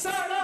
Start